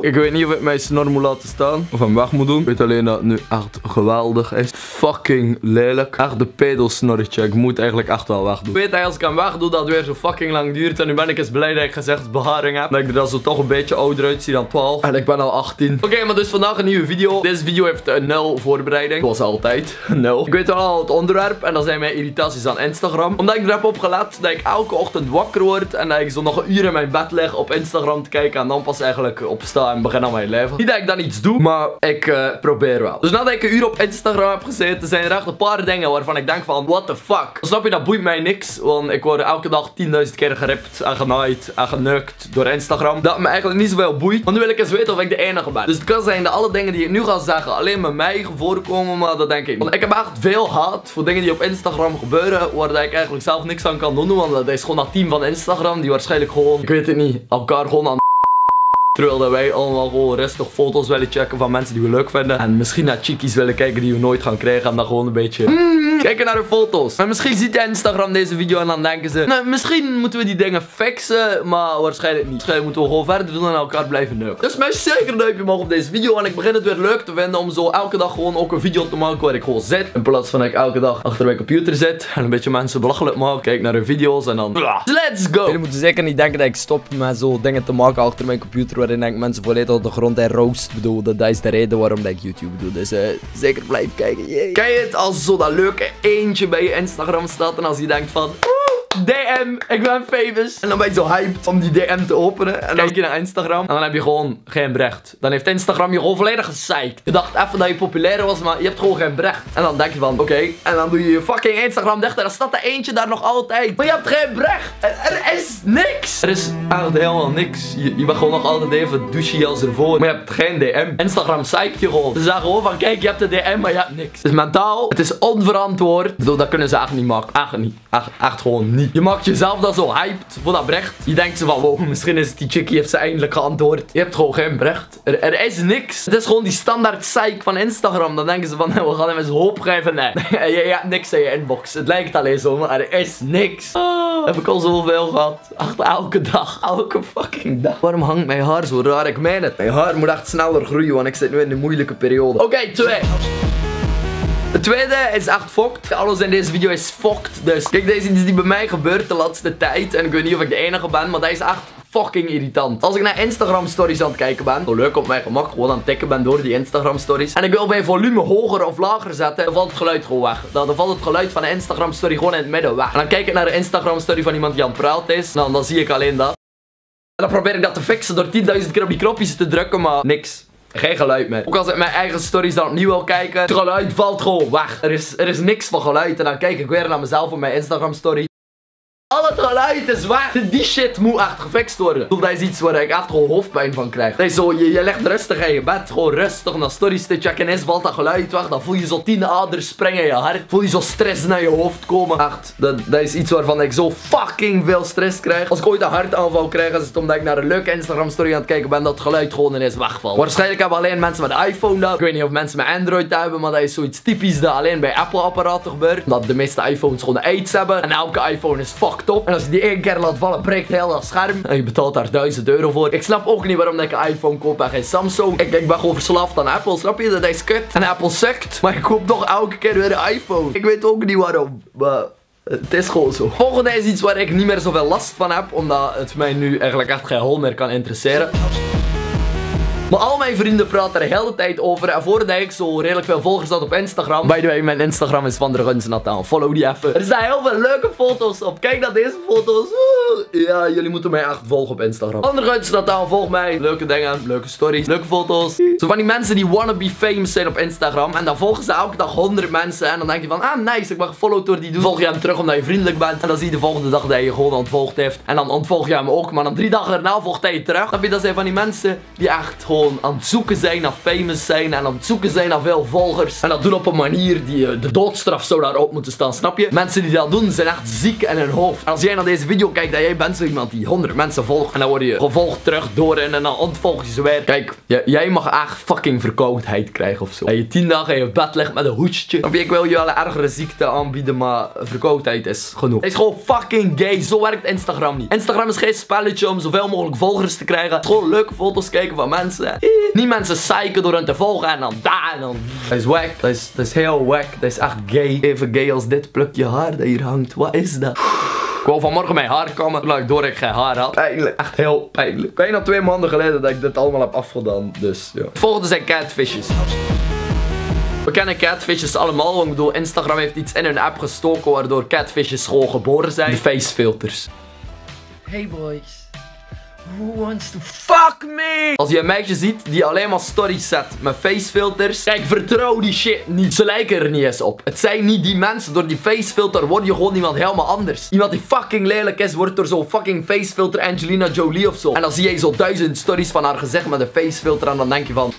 Ik weet niet of ik mijn snor moet laten staan. Of hem weg moet doen. Ik weet alleen dat het nu echt geweldig is. Fucking lelijk. Echt de pedelsnorretje. Ik moet eigenlijk echt wel wegdoen. Ik weet als ik hem wegdoe dat het weer zo fucking lang duurt. En nu ben ik eens blij dat ik gezichtsbeharing heb. Dat ik er dan zo toch een beetje ouder uitzie dan 12. En ik ben al 18. Oké, maar dus vandaag een nieuwe video. Deze video heeft een nul voorbereiding. Zoals altijd. Nul. Ik weet wel al het onderwerp. En dat zijn mijn irritaties aan Instagram. Omdat ik er heb dat ik elke ochtend wakker word. En dat ik zo nog een uur in mijn bed lig op Instagram te kijken. En dan pas eigenlijk opsta en begin aan mijn leven. Niet dat ik dat niets doe. Maar ik uh, probeer wel. Dus nadat ik een uur op Instagram heb gezeten. Zijn er echt een paar dingen waarvan ik denk van. What the fuck. Snap je, dat boeit mij niks. Want ik word elke dag 10.000 keer geript en genaaid en genukt door Instagram. Dat me eigenlijk niet zoveel boeit. Want nu wil ik eens weten of ik de enige ben. Dus het kan zijn dat alle dingen die ik nu ga zeggen alleen met mij voorkomen. Maar dat denk ik. Want ik heb echt veel haat voor dingen die op Instagram gebeuren. Waar ik eigenlijk zelf niks aan kan doen. Want dat is gewoon dat team van Instagram. Die waarschijnlijk gewoon, ik weet het niet, elkaar gewoon aan Terwijl dat wij allemaal gewoon rustig foto's willen checken van mensen die we leuk vinden. En misschien naar chickies willen kijken die we nooit gaan krijgen. En dan gewoon een beetje mm, kijken naar de foto's. Maar misschien ziet Instagram deze video en dan denken ze... Nou, misschien moeten we die dingen fixen. Maar waarschijnlijk niet. Waarschijnlijk moeten we gewoon verder doen en elkaar blijven neuken. Dus mij zeker een duimpje omhoog op deze video. En ik begin het weer leuk te vinden om zo elke dag gewoon ook een video te maken waar ik gewoon zit. In plaats van dat ik elke dag achter mijn computer zit. En een beetje mensen belachelijk maak. Kijk naar hun video's en dan... Let's go! Jullie moeten zeker niet denken dat ik stop met zo dingen te maken achter mijn computer waarin ik mensen volledig op de grond en roast bedoel. Dat is de reden waarom ik YouTube doe. Dus uh, zeker blijf kijken. Yay. Kijk je het als zo dat leuke eentje bij je Instagram staat en als je denkt van... DM, ik ben famous. En dan ben je zo hyped om die DM te openen. En dan kijk je naar Instagram. En dan heb je gewoon geen brecht. Dan heeft Instagram je gewoon volledig gezeik. Je dacht even dat je populair was, maar je hebt gewoon geen brecht. En dan denk je van, oké. En dan doe je je fucking Instagram dicht. En dan staat er eentje daar nog altijd. Maar je hebt geen brecht. Er, er is niks. Er is eigenlijk helemaal niks. Je, je bent gewoon nog altijd even douche als ervoor. Maar je hebt geen DM. Instagram zeikt je gewoon. Ze zeggen gewoon van, kijk, je hebt de DM, maar je hebt niks. Het is mentaal. Het is onverantwoord. Ik bedoel, dat kunnen ze eigenlijk niet maken. Eigenlijk niet. Echt, echt gewoon niet. Je maakt jezelf dan zo hyped voor dat brecht. Je denkt zo van, wow, misschien is het die chickie heeft ze eindelijk geantwoord. Je hebt gewoon geen brecht. Er, er is niks. Het is gewoon die standaard psych van Instagram. Dan denken ze van, we gaan hem eens hoop geven. Nee, je, je hebt niks in je inbox. Het lijkt alleen zo, maar er is niks. Oh, heb ik al zoveel gehad. Achter elke dag. Elke fucking dag. Waarom hangt mijn haar zo raar? Ik meen het. Mijn haar moet echt sneller groeien, want ik zit nu in een moeilijke periode. Oké, twee. Het tweede is echt fokt. Alles in deze video is fokt. Dus kijk, deze is die bij mij gebeurt de laatste tijd. En ik weet niet of ik de enige ben, maar dat is echt fucking irritant. Als ik naar Instagram stories aan het kijken ben, zo leuk op mijn gemak, gewoon aan het tikken ben door die Instagram stories. En ik wil mijn volume hoger of lager zetten, dan valt het geluid gewoon weg. Dan, valt het geluid van de Instagram story gewoon in het midden weg. En dan kijk ik naar de Instagram story van iemand die aan het praten is. Nou, dan zie ik alleen dat. En dan probeer ik dat te fixen door 10.000 keer op die knopjes te drukken, maar niks. Geen geluid meer. Ook als ik mijn eigen stories dan opnieuw wil kijken. Het geluid valt gewoon weg. Er is, er is niks van geluid. En dan kijk ik weer naar mezelf op mijn Instagram story. Al het geluid is weg. Die shit moet echt gefixt worden. Dat is iets waar ik echt gewoon hoofdpijn van krijg. Nee, zo, je, je ligt rustig in je bed. Gewoon rustig naar stories te checken. Is valt dat geluid weg. Dan voel je zo tien aders springen in je hart. Voel je zo stress naar je hoofd komen. Echt, dat, dat is iets waarvan ik zo fucking veel stress krijg. Als ik ooit een hartaanval krijg, is het omdat ik naar een leuke Instagram story aan het kijken ben. Dat geluid gewoon ineens wegvalt. Waarschijnlijk hebben alleen mensen met iPhone dat. Ik weet niet of mensen met Android hebben. Maar dat is zoiets typisch dat alleen bij Apple apparaten gebeurt. Dat de meeste iPhones gewoon aids hebben. En elke iPhone is en als je die één keer laat vallen, breekt heel dat scherm. En je betaalt daar 1000 euro voor. Ik snap ook niet waarom ik een iPhone koop en geen Samsung. Ik, ik ben gewoon verslaafd aan Apple, snap je? Dat is kut. En Apple sukt. Maar ik koop toch elke keer weer een iPhone. Ik weet ook niet waarom. Maar... Het is gewoon zo. Volgende is iets waar ik niet meer zoveel last van heb. Omdat het mij nu eigenlijk echt geen hol meer kan interesseren. Maar al mijn vrienden praten er de hele tijd over. En voordat ik zo redelijk veel volgers had op Instagram. By the way, mijn Instagram is van de. Follow die even. Er staan heel veel leuke foto's op. Kijk naar deze foto's. Ja, jullie moeten mij echt volgen op Instagram. Van de volg mij. Leuke dingen, leuke stories, leuke foto's. Zo van die mensen die wannabe famous zijn op Instagram. En dan volgen ze elke dag 100 mensen. En dan denk je van, ah nice, ik ben gefollowed door die dude. Volg je hem terug omdat je vriendelijk bent. En dan zie je de volgende dag dat je gewoon ontvolgd heeft. En dan ontvolg je hem ook. Maar dan drie dagen daarna volgt hij je terug. Dan heb je dat zijn van die mensen die echt gewoon aan het zoeken zijn naar famous zijn en aan het zoeken zijn naar veel volgers. En dat doen op een manier die uh, de doodstraf zou daarop moeten staan, snap je? Mensen die dat doen zijn echt ziek in hun hoofd. En als jij naar deze video kijkt dat jij bent zo iemand die 100 mensen volgt en dan word je gevolgd terug door en dan ontvolg je ze weer. Kijk, jij mag echt fucking verkoudheid krijgen of zo. Dat je 10 dagen in je bed ligt met een hoestje. Ik wil je wel ergere ziekte aanbieden, maar verkoudheid is genoeg. Het is gewoon fucking gay. Zo werkt Instagram niet. Instagram is geen spelletje om zoveel mogelijk volgers te krijgen. Gewoon leuke foto's kijken van mensen hè. Niet mensen psychen door hen te volgen en dan daar en dan... Dat is wack. Dat is, dat is heel wack. Dat is echt gay. Even gay als dit plukje haar dat hier hangt. Wat is dat? Ik wou vanmorgen mijn haar kammen, toen ik door ik geen haar had. Pijnlijk, echt heel pijnlijk. Kan je nog twee maanden geleden dat ik dit allemaal heb afgedaan, dus ja. Het volgende zijn catfishes. We kennen catfishes allemaal, want ik bedoel, Instagram heeft iets in hun app gestoken waardoor catfishes gewoon geboren zijn. De facefilters. Hey boys. Who wants to fuck me? Als je een meisje ziet die alleen maar stories zet met facefilters. Kijk, vertrouw die shit niet. Ze lijken er niet eens op. Het zijn niet die mensen. Door die facefilter word je gewoon iemand helemaal anders. Iemand die fucking lelijk is, wordt door zo'n fucking facefilter Angelina Jolie of zo. En dan zie je zo duizend stories van haar gezicht met een facefilter. En dan denk je van...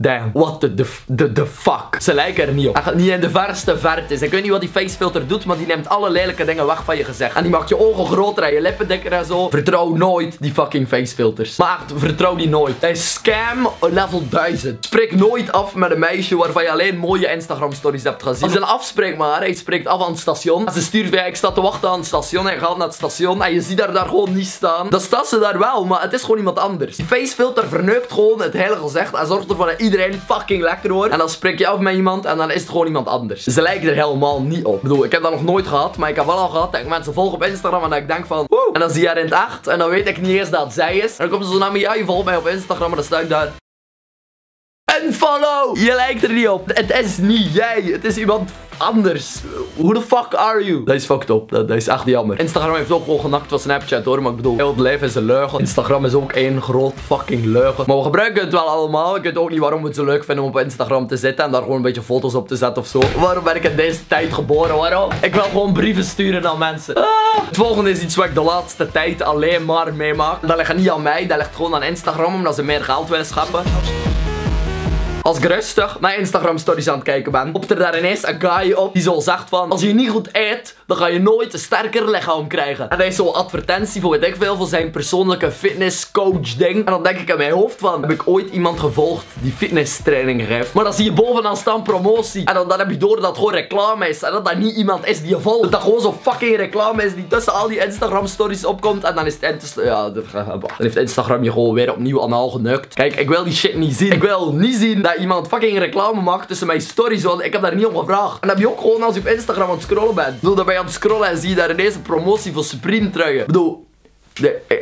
Damn, what the, the, the, fuck. Ze lijken er niet op. Echt niet in de verste verte. Ik weet niet wat die facefilter doet, maar die neemt alle lelijke dingen weg van je gezicht. En die maakt je ogen groter en je lippen dikker en zo. Vertrouw nooit die fucking facefilters. Maar vertrouw die nooit. Is scam level 1000. Spreek nooit af met een meisje waarvan je alleen mooie Instagram stories hebt gezien. Als een afspreek maar, hij spreekt af aan het station. Ze stuurt bij, ik sta te wachten aan het station en je gaat naar het station en je ziet haar daar gewoon niet staan. Dan staat ze daar wel, maar het is gewoon iemand anders. Die facefilter verneukt gewoon het hele gezicht en zorgt ervoor dat iedereen fucking lekker hoor. En dan spreek je af met iemand en dan is het gewoon iemand anders. Ze lijken er helemaal niet op. Ik bedoel, ik heb dat nog nooit gehad, maar ik heb wel al gehad dat mensen volg op Instagram en dat ik denk van, woe. En dan zie je haar in het echt en dan weet ik niet eens dat zij is. En dan komt ze zo naar me, ja je volgt mij op Instagram en dan sta ik daar. Unfollow! Je lijkt er niet op. Het is niet jij. Het is iemand anders. Who the fuck are you? Dat is fucked up. Dat, is echt jammer. Instagram heeft ook gewoon genakt van Snapchat hoor. Maar ik bedoel, heel het leven is een leugen. Instagram is ook één groot fucking leugen. Maar we gebruiken het wel allemaal. Ik weet ook niet waarom we het zo leuk vinden om op Instagram te zitten. En daar gewoon een beetje foto's op te zetten of zo. Waarom ben ik in deze tijd geboren? Waarom? Ik wil gewoon brieven sturen aan mensen. Ah. Het volgende is iets wat ik de laatste tijd alleen maar meemaak. Dat ligt niet aan mij. Dat ligt gewoon aan Instagram. Omdat ze meer geld willen schappen. Als ik rustig naar Instagram stories aan het kijken ben, popt er daar ineens een guy op die zo zegt van, als je niet goed eet, dan ga je nooit een sterker lichaam krijgen. En hij is zo'n advertentie voor weet ik veel, voor zijn persoonlijke fitness coach ding. En dan denk ik in mijn hoofd van, heb ik ooit iemand gevolgd die fitness training geeft. Maar dan zie je bovenaan staan promotie. En dan, dan heb je door dat het gewoon reclame is. En dat dat niet iemand is die je volgt. Dat dat gewoon zo'n fucking reclame is die tussen al die Instagram stories opkomt. En dan is het, ja, dan heeft Instagram je gewoon weer opnieuw anaal genukt. Kijk, ik wil die shit niet zien. Ik wil niet zien dat iemand fucking reclame maakt tussen mijn stories. Want ik heb daar niet om gevraagd. En dat heb je ook gewoon als je op Instagram aan het scrollen bent. Ik bedoel, dan ben je aan het scrollen en zie je daar ineens een promotie voor Supreme truien. Ik bedoel,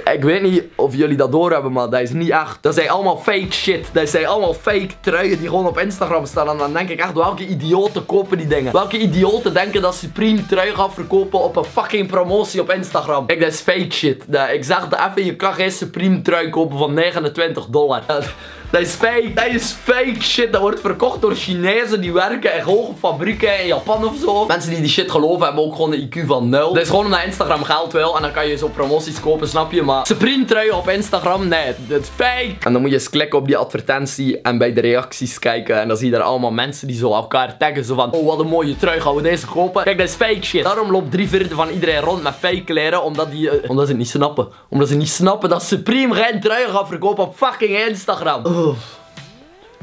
ik, weet niet of jullie dat doorhebben, maar dat is niet echt. Dat zijn allemaal fake shit. Dat zijn allemaal fake truien die gewoon op Instagram staan. En dan denk ik echt, welke idioten kopen die dingen? Welke idioten denken dat Supreme trui gaat verkopen op een fucking promotie op Instagram? Kijk, dat is fake shit. Ik zeg dat even, je kan geen Supreme trui kopen van 29 dollar. is fake. Dat is fake shit. Dat wordt verkocht door Chinezen die werken in hoge fabrieken in Japan of zo. Mensen die die shit geloven hebben ook gewoon een IQ van 0. Dat is gewoon omdat Instagram geld wil en dan kan je zo promoties kopen, snap je? Maar Supreme truien op Instagram, nee, dat is fake. En dan moet je eens klikken op die advertentie en bij de reacties kijken. En dan zie je daar allemaal mensen die zo elkaar taggen. Zo van, oh wat een mooie trui, gaan we deze kopen? Kijk, dat is fake shit. Daarom loopt drie vierde van iedereen rond met fake kleren. Omdat, die, uh, omdat ze het niet snappen. Omdat ze niet snappen dat Supreme geen truien gaat verkopen op fucking Instagram. Oh.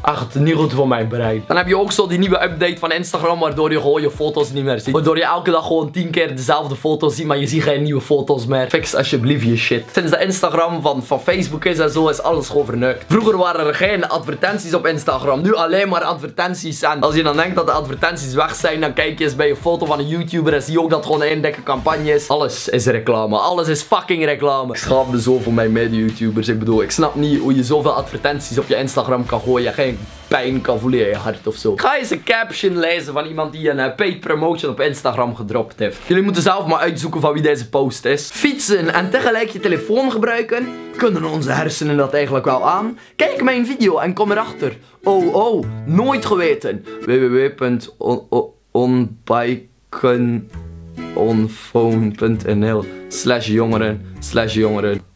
Ach, niet goed voor mijn brein. Dan heb je ook zo die nieuwe update van Instagram, waardoor je gewoon je foto's niet meer ziet. Waardoor je elke dag gewoon 10 keer dezelfde foto's ziet, maar je ziet geen nieuwe foto's meer. Fix alsjeblieft je shit. Sinds de Instagram van, van Facebook is en zo, is alles gewoon verneukt. Vroeger waren er geen advertenties op Instagram, nu alleen maar advertenties. En als je dan denkt dat de advertenties weg zijn, dan kijk je eens bij een foto van een YouTuber en zie je ook dat gewoon één dikke campagne is. Alles is reclame. Alles is fucking reclame. Ik schaam me zo voor mijn mede-YouTubers. Ik bedoel, ik snap niet hoe je zoveel advertenties op je Instagram kan gooien. Geen pijn kan voelen in je hart of zo. ga eens een caption lezen van iemand die een uh, paid promotion op Instagram gedropt heeft. Jullie moeten zelf maar uitzoeken van wie deze post is. Fietsen en tegelijk je telefoon gebruiken. Kunnen onze hersenen dat eigenlijk wel aan? Kijk mijn video en kom erachter. Oh oh, nooit geweten. www.onbikenonphone.nl slash jongeren slash jongeren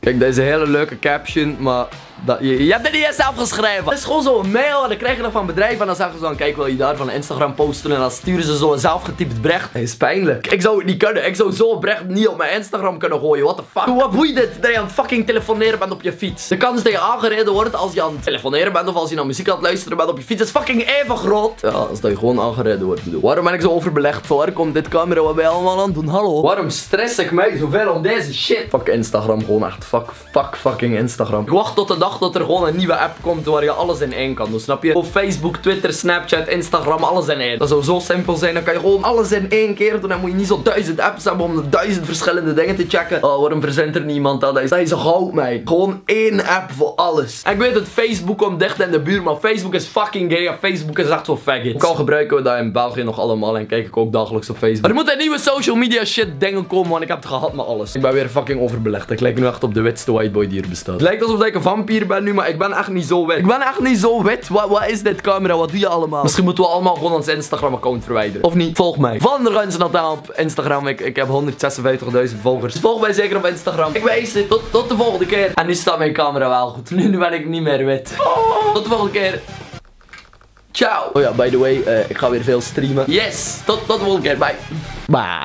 Kijk, deze hele leuke caption, maar Dat, je, je hebt het niet eens afgeschreven. Het is gewoon zo'n mail en dan krijg je dat van bedrijven. En dan zeggen ze dan, kijk wil je daar van Instagram posten. En dan sturen ze zo'n zelfgetypt bericht. Het is pijnlijk. Ik zou het niet kunnen. Ik zou zo'n bericht niet op mijn Instagram kunnen gooien. What the fuck? Wat boeit dit dat je aan het fucking telefoneren bent op je fiets? De kans dat je aangereden wordt als je aan het telefoneren bent of als je naar muziek aan het luisteren bent op je fiets is fucking even groot. Ja, als dat je gewoon aangereden wordt. Waarom ben ik zo overbelegd voor? Waar komt dit camera wat wij allemaal aan het doen? Hallo? Waarom stress ik mij zoveel om deze shit? Fuck Instagram gewoon echt. Fuck, fuck fucking Instagram. Ik wacht tot de dag dat er gewoon een nieuwe app komt waar je alles in één kan doen. Snap je? Op Facebook, Twitter, Snapchat, Instagram, alles in één. Dat zou zo simpel zijn. Dan kan je gewoon alles in één keer doen. Dan moet je niet zo duizend apps hebben om duizend verschillende dingen te checken. Oh, waarom verzint er niemand dat? Dat is, goud, mij. Gewoon één app voor alles. En ik weet dat Facebook komt dicht in de buurt, maar Facebook is fucking gay. En Facebook is echt voor faggots. Ook al gebruiken we dat in België nog allemaal en kijk ik ook dagelijks op Facebook. Maar er moeten nieuwe social media shit dingen komen, want ik heb het gehad met alles. Ik ben weer fucking overbelegd. Ik lijk nu echt op de witste whiteboy die er bestaat. Het lijkt alsof ik een vampier ben nu, maar ik ben echt niet zo wit. Ik ben echt niet zo wit. Wat, wat is dit camera? Wat doe je allemaal? Misschien moeten we allemaal gewoon ons Instagram account verwijderen. Of niet? Volg mij. Van der Guns Nataan op Instagram. Ik, ik heb 156.000 volgers. Dus volg mij zeker op Instagram. Ik wijs het. Tot, tot de volgende keer. En nu staat mijn camera wel goed. Nu, nu ben ik niet meer wit. Tot de volgende keer. Ciao. Oh ja, by the way, eh, ik ga weer veel streamen. Yes. Tot, tot de volgende keer. Bye. Bye.